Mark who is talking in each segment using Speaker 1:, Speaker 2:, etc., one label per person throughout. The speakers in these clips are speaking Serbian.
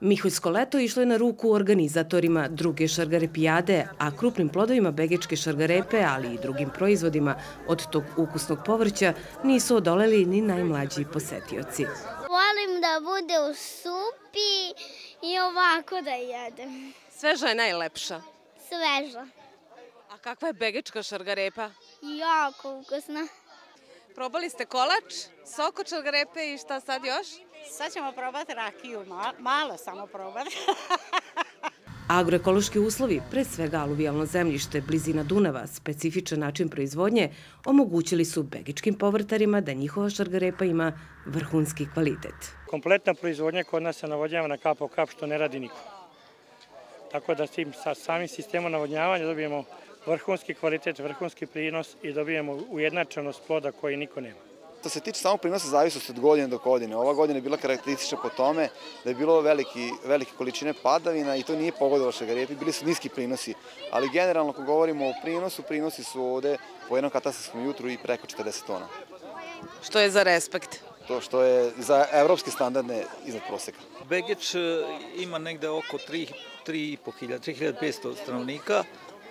Speaker 1: Miholjsko leto išlo je na ruku organizatorima druge šargarepijade, a krupnim plodovima begečke šargarepe, ali i drugim proizvodima od tog ukusnog povrća nisu odoleli ni najmlađi posetioci.
Speaker 2: Volim da bude u supi i ovako da jedem.
Speaker 1: Sveža je najlepša.
Speaker 2: Sveža.
Speaker 1: A kakva je begečka šargarepa?
Speaker 2: Jako ukusna.
Speaker 1: Probali ste kolač, sok od šargarepe i šta sad još?
Speaker 3: Sad ćemo probati rakiju, malo samo probati.
Speaker 1: Agroekološki uslovi, pre svega aluvijalno zemljište, blizina Dunava, specifičan način proizvodnje, omogućili su begičkim povrtarima da njihova šargarepa ima vrhunski kvalitet.
Speaker 4: Kompletna proizvodnja kod nas se navodnjava na kap o kap, što ne radi niko. Tako da s tim sa samim sistemom navodnjavanja dobijemo vrhunski kvalitet, vrhunski prinos i dobijemo ujednačenost ploda koji niko nema.
Speaker 5: Što se tiče samog prinosa zavisnosti od godine do godine. Ova godina je bila karakteristična po tome da je bilo veliki, velike količine padavina i to nije pogodilo šagarepi, bili su niski prinosi. Ali generalno, ako govorimo o prinosu, prinosi su ovde po jednom katastarskom jutru i preko 40 tona.
Speaker 1: Što je za respekt?
Speaker 5: To što je za evropske standardne iznad proseka.
Speaker 6: Begeć ima negde oko 3.500, 3500 stanovnika,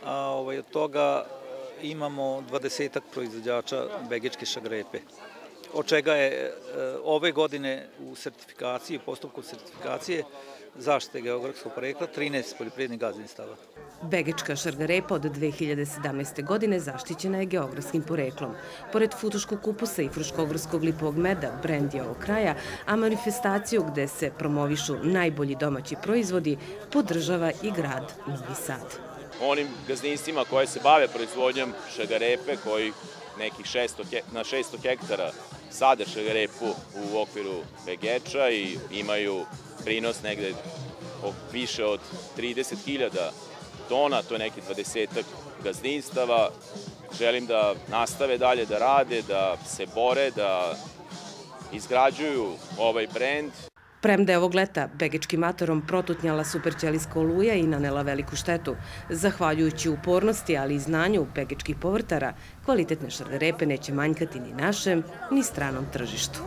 Speaker 6: a ovaj, od toga imamo 20 proizvođača begečke šagrepe od čega je e, ove godine u sertifikaciji, u postupku sertifikacije zaštite geografskog porekla 13 poljoprivrednih gazdinstava.
Speaker 1: Begečka šargarepa od 2017. godine zaštićena je geografskim poreklom. Pored futuškog kupusa i fruškogorskog lipovog meda, brend je ovog kraja, a manifestaciju gde se promovišu najbolji domaći proizvodi podržava i grad Novi Sad.
Speaker 7: Onim gazdinstvima koje se bave proizvodnjom šagarepe, koji nekih 600, na 600 hektara sade šagarepu u okviru vegeča i imaju prinos negde više od 30.000 tona, to je neki 20 gazdinstava. Želim da nastave dalje da rade, da se bore, da izgrađuju ovaj brend.
Speaker 1: Premda je ovog leta begečkim matorom protutnjala superćelijska oluja i nanela veliku štetu, zahvaljujući upornosti, ali i znanju begečkih povrtara, kvalitetne šargarepe neće manjkati ni našem, ni stranom tržištu.